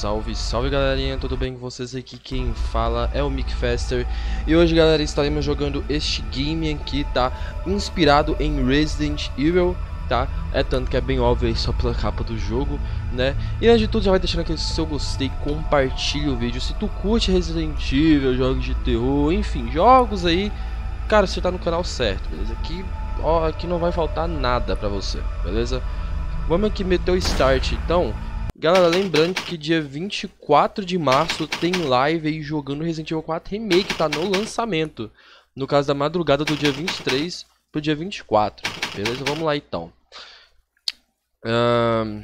Salve, salve galerinha, tudo bem com vocês aqui? Quem fala é o Mick Faster E hoje galera, estaremos jogando este game aqui, tá? Inspirado em Resident Evil, tá? É tanto que é bem óbvio aí só pela capa do jogo, né? E antes de tudo já vai deixando aquele seu gostei, compartilha o vídeo Se tu curte Resident Evil, jogos de terror, enfim, jogos aí Cara, você tá no canal certo, beleza? Aqui, ó, aqui não vai faltar nada pra você, beleza? Vamos aqui meter o start então Galera, lembrando que dia 24 de março tem live aí jogando Resident Evil 4 Remake, tá no lançamento. No caso da madrugada do dia 23 pro dia 24, beleza? Vamos lá então. Um...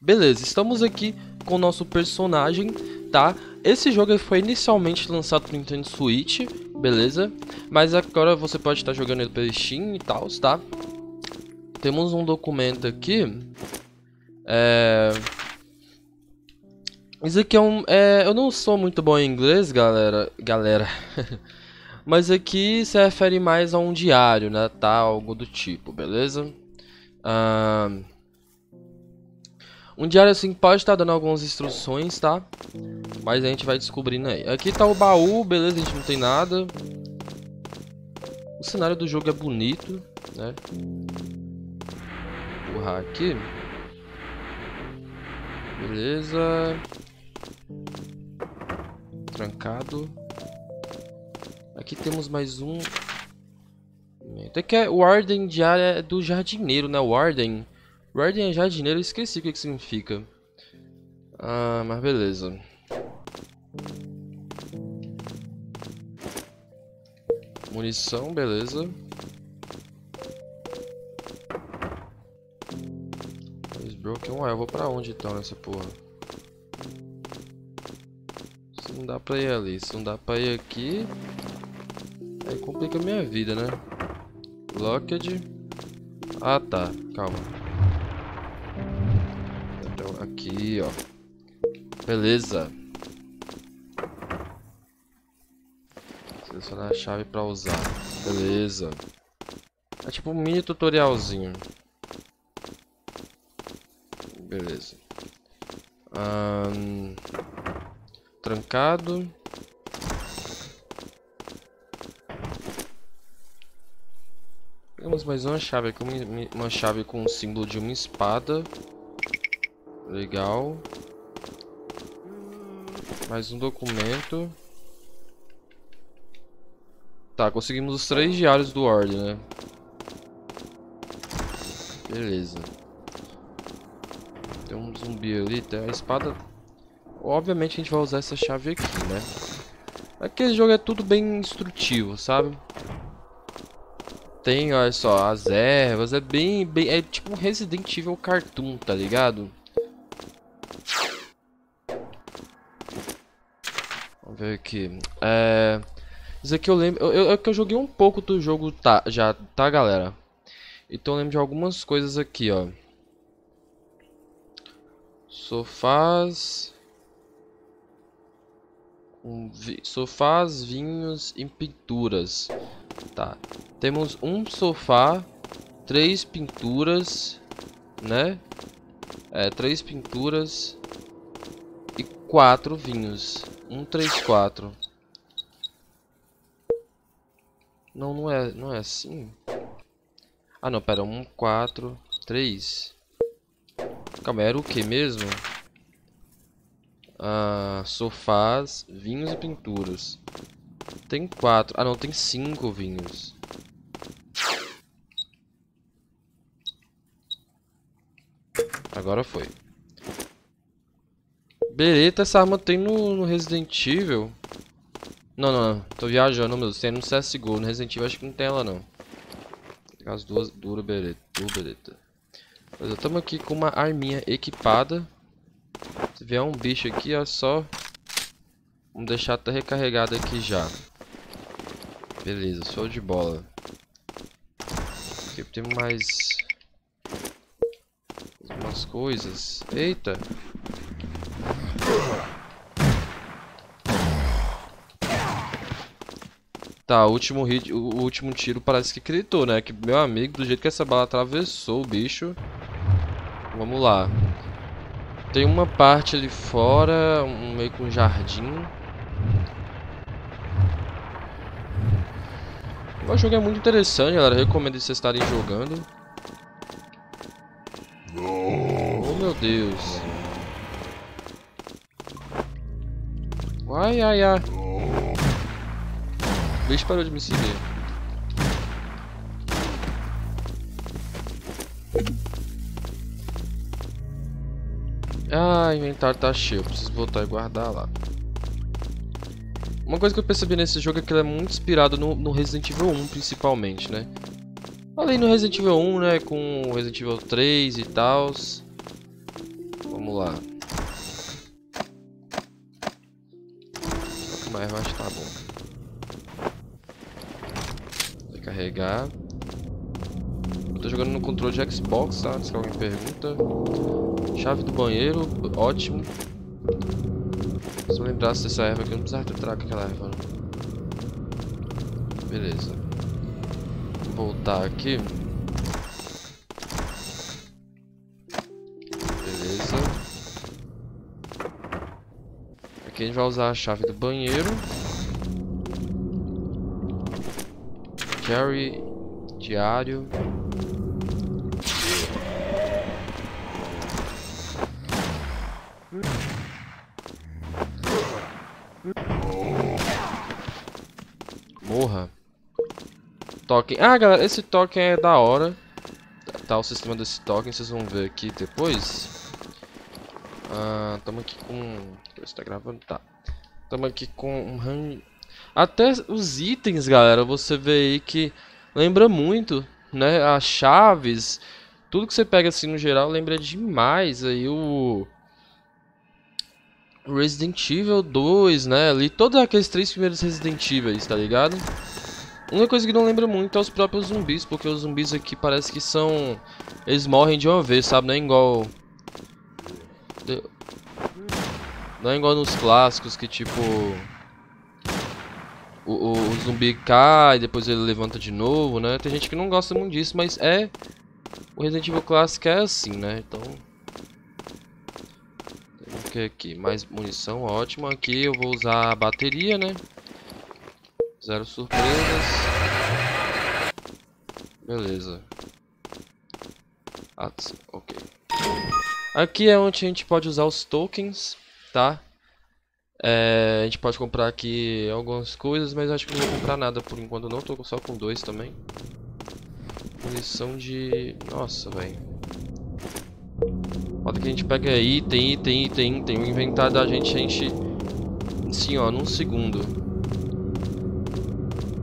Beleza, estamos aqui com o nosso personagem, tá? Esse jogo foi inicialmente lançado pro Nintendo Switch, beleza? Mas agora você pode estar jogando ele pelo Steam e tal, tá? Temos um documento aqui. É... Isso aqui é um... É... Eu não sou muito bom em inglês, galera. Galera. Mas aqui se refere mais a um diário, né? Tá? Algo do tipo, beleza? Um diário assim pode estar dando algumas instruções, tá? Mas a gente vai descobrindo aí. Aqui tá o baú, beleza? A gente não tem nada. O cenário do jogo é bonito, né? Empurrar aqui. Beleza. Trancado. Aqui temos mais um. Até que é o Warden de área é do jardineiro, né? Warden. Warden é jardineiro, eu esqueci o que, que significa. Ah, mas beleza. Munição, beleza. Broken Wire, eu vou pra onde então nessa porra? Se não dá pra ir ali, se não dá pra ir aqui Aí complica a minha vida, né? Locked. Ah tá, calma. Então aqui ó. Beleza. Selecionar a chave pra usar. Beleza. É tipo um mini tutorialzinho Beleza. Um, trancado. Temos mais uma chave aqui, uma chave com o símbolo de uma espada. Legal. Mais um documento. Tá, conseguimos os três diários do Ordem, né? Beleza. Tem um zumbi ali, tem a espada... Obviamente a gente vai usar essa chave aqui, né? Aquele jogo é tudo bem instrutivo, sabe? Tem, olha só, as ervas, é bem, bem... É tipo um Resident Evil Cartoon, tá ligado? Vamos ver aqui. É... Isso aqui eu lembro... Eu, eu, que eu joguei um pouco do jogo tá, já, tá, galera? Então eu lembro de algumas coisas aqui, ó. Sofás. Um, vi, sofás, vinhos e pinturas. Tá. Temos um sofá, três pinturas, né? É, três pinturas e quatro vinhos. Um, três, quatro. Não, não é, não é assim. Ah, não, pera. Um, quatro, três. Calma, era o que mesmo? Ah, sofás, vinhos e pinturas. Tem quatro. Ah, não, tem cinco vinhos. Agora foi. Beretta, essa arma tem no, no, Resident Evil. Não, não, não. Tô viajando, meu Deus. Tem no CSGO. No Resident Evil acho que não tem ela, não. As duas, dura bereta. Dura bereta. Mas estamos aqui com uma arminha equipada. Se vier um bicho aqui, é só... Vamos deixar até recarregado aqui já. Beleza, show de bola. Aqui tem mais... Umas coisas. Eita! Tá, o último, hit, o último tiro parece que gritou, né? Que meu amigo, do jeito que essa bala atravessou o bicho... Vamos lá. Tem uma parte ali fora, um, meio com um jardim. O jogo é muito interessante, galera. recomendo vocês estarem jogando. Oh meu Deus. Ai, ai, ai. O bicho parou de me seguir. Ah, inventário tá cheio. Preciso voltar e guardar lá. Uma coisa que eu percebi nesse jogo é que ele é muito inspirado no, no Resident Evil 1, principalmente, né? Além no Resident Evil 1, né? Com o Resident Evil 3 e tal. Vamos lá. Mas eu acho que tá bom. Vai carregar. Tô jogando no controle de Xbox, tá? Se alguém pergunta. Chave do banheiro, ótimo. Se eu lembrasse dessa erva aqui, eu não precisava ter trago aquela erva. Não. Beleza. Vou voltar aqui. Beleza. Aqui a gente vai usar a chave do banheiro. Jerry, diário. Morra. Token. Ah, galera, esse token é da hora. Tá o sistema desse token, vocês vão ver aqui depois. Ah, tamo aqui com... Você tá gravando? Tá. Tamo aqui com um... Até os itens, galera, você vê aí que lembra muito, né? As chaves, tudo que você pega assim no geral lembra demais aí o Resident Evil 2, né? Ali, todos aqueles três primeiros Resident Evil, tá ligado? Uma coisa que não lembra muito é os próprios zumbis, porque os zumbis aqui parece que são... Eles morrem de uma vez, sabe? Não é igual... Não é igual nos clássicos que tipo... O, o, o zumbi cai, depois ele levanta de novo, né? Tem gente que não gosta muito disso, mas é... O Resident Evil clássico é assim, né? Então que aqui? Mais munição, ótimo. Aqui eu vou usar a bateria, né? Zero surpresas. Beleza. Ah, ok. Aqui é onde a gente pode usar os tokens, tá? É, a gente pode comprar aqui algumas coisas, mas acho que não vou comprar nada por enquanto não. Tô só com dois também. Munição de... Nossa, velho. Pode que a gente pega item, item, item, item. O inventário da gente enche assim, ó, num segundo.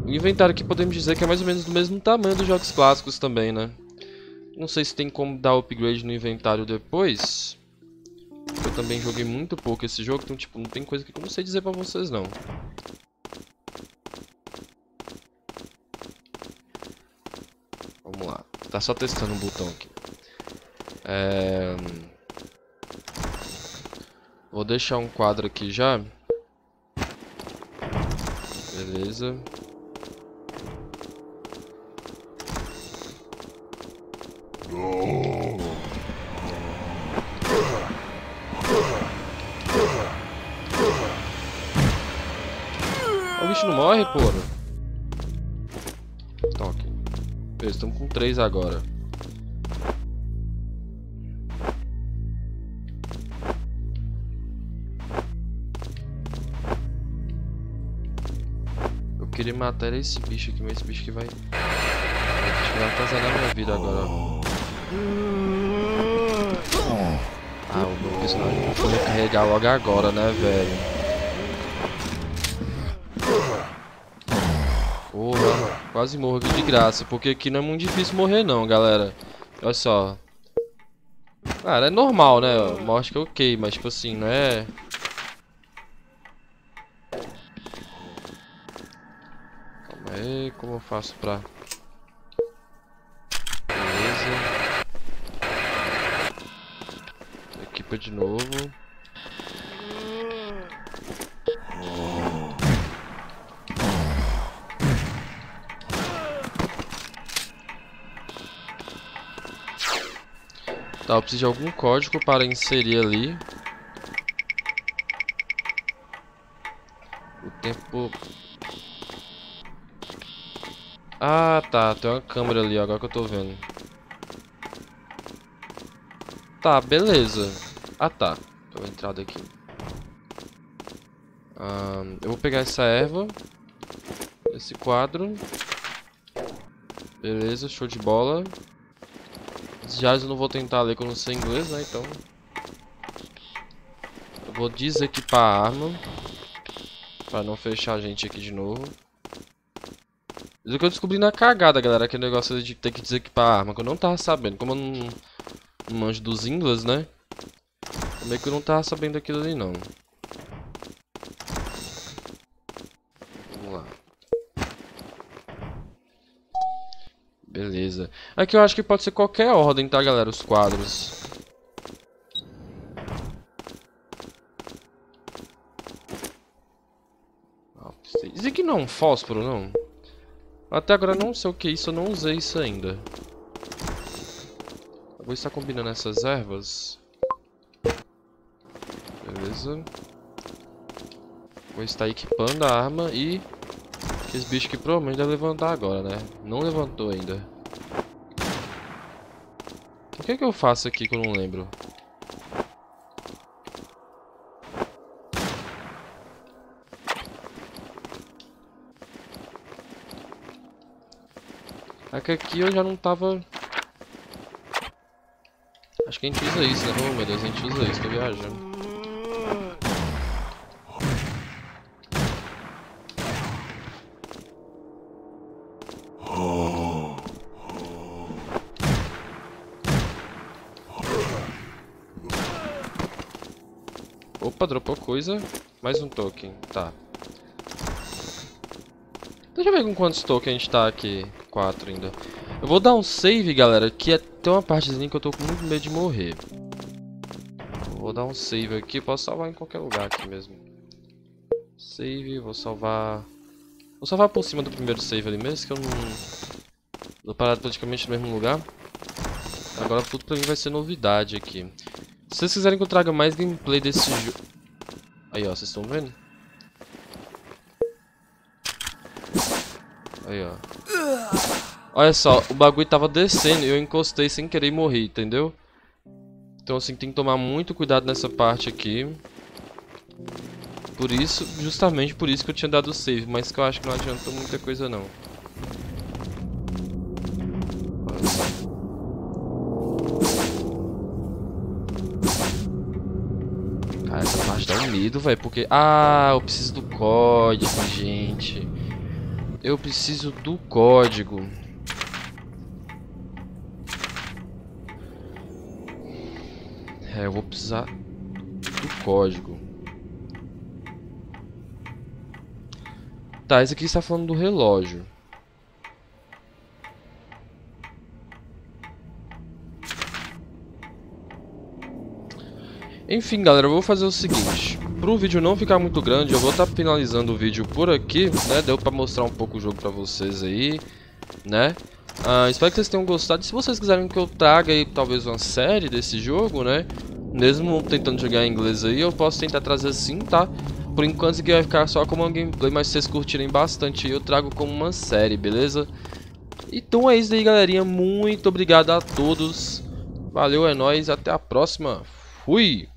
O inventário aqui podemos dizer que é mais ou menos do mesmo tamanho dos jogos clássicos também, né? Não sei se tem como dar upgrade no inventário depois. Eu também joguei muito pouco esse jogo, então tipo, não tem coisa que eu não sei dizer pra vocês não. Vamos lá. Tá só testando um botão aqui. É... Vou deixar um quadro aqui já. Beleza. O bicho não morre, porra. Toque. Beleza, estamos com três agora. Queria matar esse bicho aqui, mas esse bicho que vai... Acho que vai atazanar minha vida agora, Ah, o meu personagem não foi recarregar logo agora, né, velho? Porra, quase morro aqui de graça, porque aqui não é muito difícil morrer não, galera. Olha só. Cara, é normal, né? Morte que é ok, mas tipo assim, não é... Aí, como eu faço pra... Beleza. Equipa de novo. Tá, eu preciso de algum código para inserir ali. O tempo... Ah, tá. Tem uma câmera ali, agora que eu tô vendo. Tá, beleza. Ah, tá. Tô entrada aqui. Ah, eu vou pegar essa erva. Esse quadro. Beleza, show de bola. Já eu não vou tentar ler que eu não sei inglês, né? Então. Eu vou desequipar a arma. Pra não fechar a gente aqui de novo. Isso que eu descobri na cagada, galera. Aquele negócio de ter que desequipar a arma. Que eu não tava sabendo. Como eu não, não manjo dos inglês, né? Meio que eu não tava sabendo aquilo ali, não. Beleza. Aqui eu acho que pode ser qualquer ordem, tá, galera? Os quadros. Isso aqui não é um fósforo, não? Até agora não sei o que é isso, eu não usei isso ainda. Eu vou estar combinando essas ervas. Beleza. Vou estar equipando a arma e Aqueles bichos que provavelmente vai levantar agora, né? Não levantou ainda. O que é que eu faço aqui que eu não lembro? É que aqui eu já não tava... Acho que a gente usa isso, né? Oh meu Deus, a gente usa isso, tô viajando. Opa, dropou coisa. Mais um token. Tá. Deixa eu ver com quantos tokens a gente tá aqui. Quatro ainda. Eu vou dar um save, galera, que é, tem uma partezinha que eu tô com muito medo de morrer. Vou dar um save aqui. Posso salvar em qualquer lugar aqui mesmo. Save, vou salvar... Vou salvar por cima do primeiro save ali mesmo, que eu não... Tô parado praticamente no mesmo lugar. Agora tudo pra mim vai ser novidade aqui. Se vocês quiserem que eu traga mais gameplay desse jogo... Aí, ó, vocês estão vendo? Aí, ó. Olha só, o bagulho tava descendo e eu encostei sem querer morri, entendeu? Então, assim, tem que tomar muito cuidado nessa parte aqui. Por isso, justamente por isso que eu tinha dado save, mas que eu acho que não adiantou muita coisa, não. medo, velho, porque... Ah, eu preciso do código, gente. Eu preciso do código. É, eu vou precisar do código. Tá, esse aqui está falando do relógio. Enfim, galera, eu vou fazer o seguinte. Para o vídeo não ficar muito grande, eu vou estar tá finalizando o vídeo por aqui, né? Deu para mostrar um pouco o jogo para vocês aí, né? Ah, espero que vocês tenham gostado. Se vocês quiserem que eu traga aí talvez uma série desse jogo, né? Mesmo tentando jogar em inglês aí, eu posso tentar trazer sim, tá? Por enquanto isso aqui vai ficar só como uma gameplay, mas se vocês curtirem bastante eu trago como uma série, beleza? Então é isso aí, galerinha. Muito obrigado a todos. Valeu, é nóis. Até a próxima. Fui!